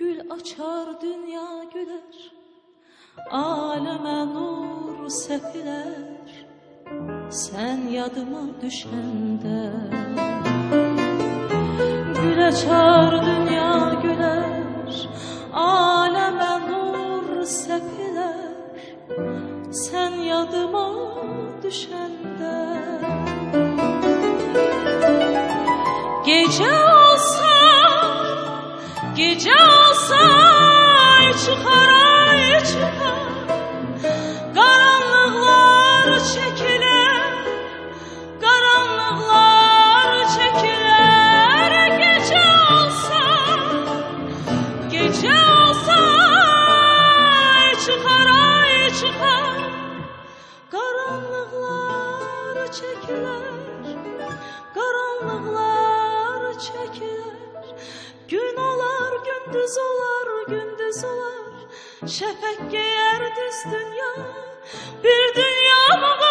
Gül açar dünya güler Aleme nur sepiler Sen yadıma düşende Gül açar dünya güler Aleme nur sepiler Sen yadıma düşende Gece Gece olsa ay çıkar ay çıkar. Karanlıklar çekilir Karanlıklar çekilir. Gece olsa Gece olsa ay çıkar ay çıkar. Karanlıklar çekilir Karanlıklar çekilir Gün olar gündüz olar gündüz olar. Şefek giyer düz dünya. Bir dünya mı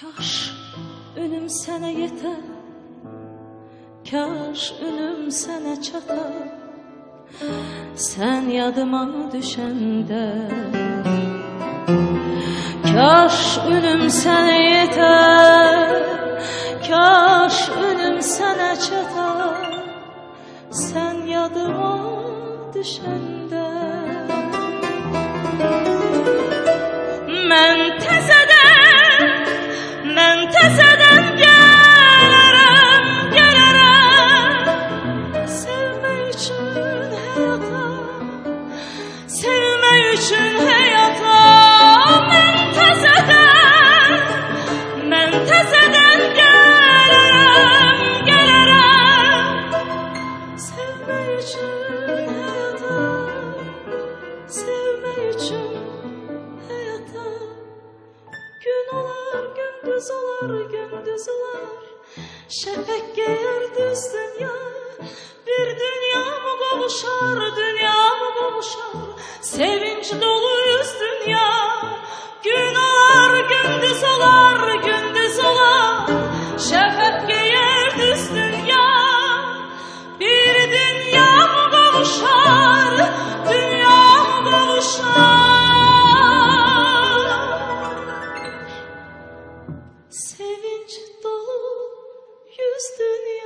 Kaş ölüm sənə Kaş ölüm sənə çatar. Sən yadıma Kaş ölüm sənə yetər Kaş ölüm sənə çatar. Sən yadıma düşəndə Mən təzədən Mən təzədən gələrəm, gələrəm Sevmək üçün həyata Sevmək üçün həyata gündüz olar, gündüz olar Şəfək geyər düz dünya. Bir dünya mı qovuşar, dünya mı qovuşar Sevinç understood